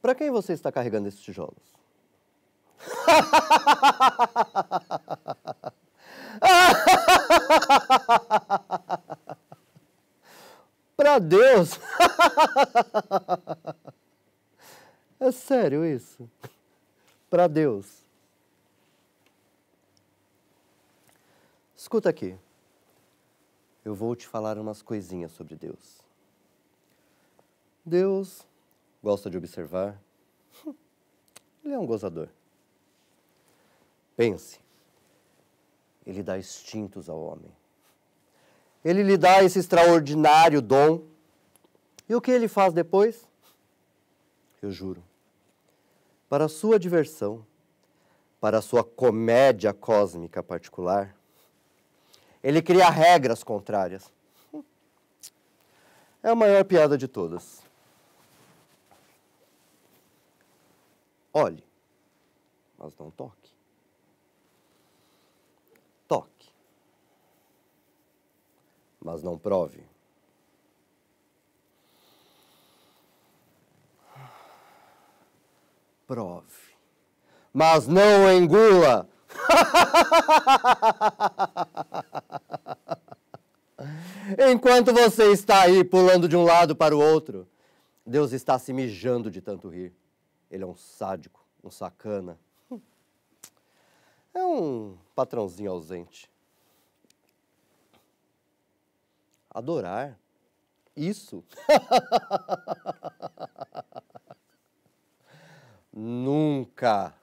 Para quem você está carregando esses tijolos? Para Deus! é sério isso? Para Deus. Escuta aqui. Eu vou te falar umas coisinhas sobre Deus. Deus gosta de observar. Ele é um gozador. Pense. Ele dá instintos ao homem. Ele lhe dá esse extraordinário dom. E o que ele faz depois? Eu juro. Para sua diversão, para sua comédia cósmica particular, ele cria regras contrárias. É a maior piada de todas. Olhe, mas não toque. Toque, mas não prove. Prove, mas não engula. Enquanto você está aí pulando de um lado para o outro, Deus está se mijando de tanto rir. Ele é um sádico, um sacana. É um patrãozinho ausente. Adorar? Isso? Nunca.